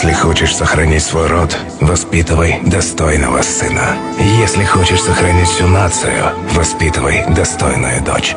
Если хочешь сохранить свой род, воспитывай достойного сына. Если хочешь сохранить всю нацию, воспитывай достойную дочь.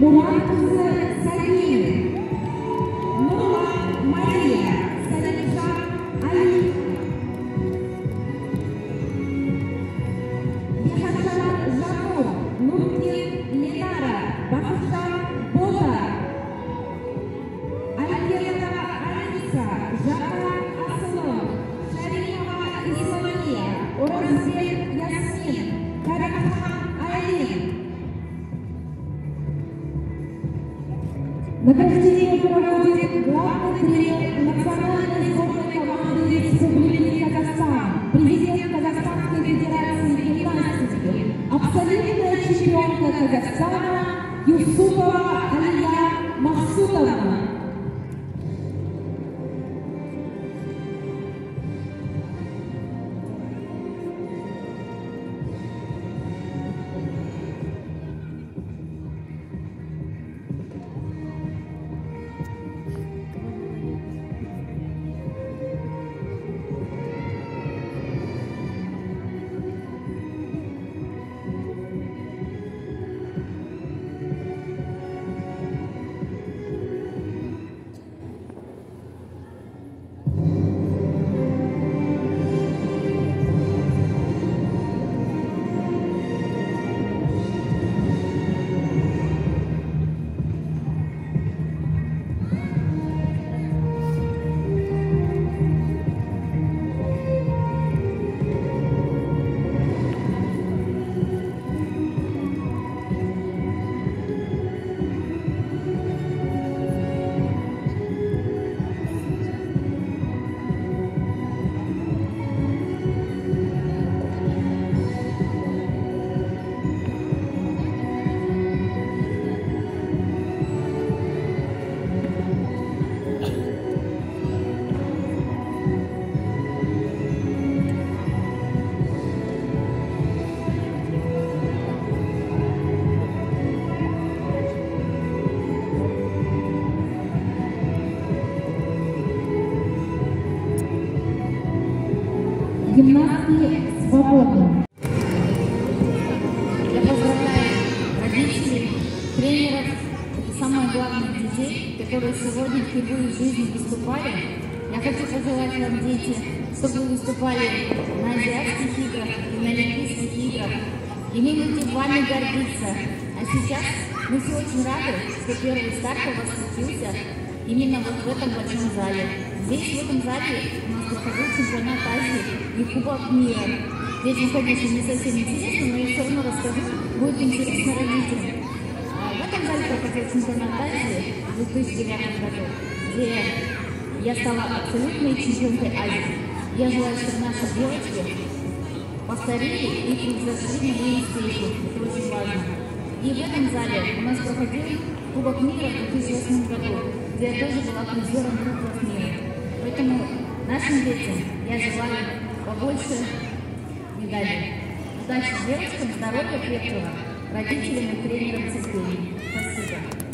Mulatos Награждение проводит главный тренер национальной сборной команды Республики Казахстан, президент Казахстанской Федерации гимнастики, абсолютная чемпионка Казахстана Юсупова Алия Махсудовна. Гимнастки свободны. Я поздравляю родителей, тренеров и самое главное детей, которые сегодня впервые в жизни выступали. Я хочу пожелать вам, дети, чтобы вы выступали на азиатских играх и на олимпийских играх. И мы будем вами гордиться. А сейчас мы все очень рады, что первый старт у вас случился именно вот в этом большом зале. Здесь, в этом зале, у нас проходил чемпионат Азии и Кубок мира. Детям, конечно, не совсем интересно, но я все равно расскажу, будет интересно родителям. А В этом зале проходил чемпионат Азии в 2009 году, где я стала абсолютной чемпионкой Азии. Я желаю, чтобы наши девочки повторили и превзошли мои успехи. Это очень важно. И в этом зале у нас проходил Кубок мира в 2008 году, где я тоже была призером Кубков мира. Поэтому нашим детям я желаю побольше медалей. Удачи девочкам, здоровья крепкого, родителям и тренерам терпения. Спасибо.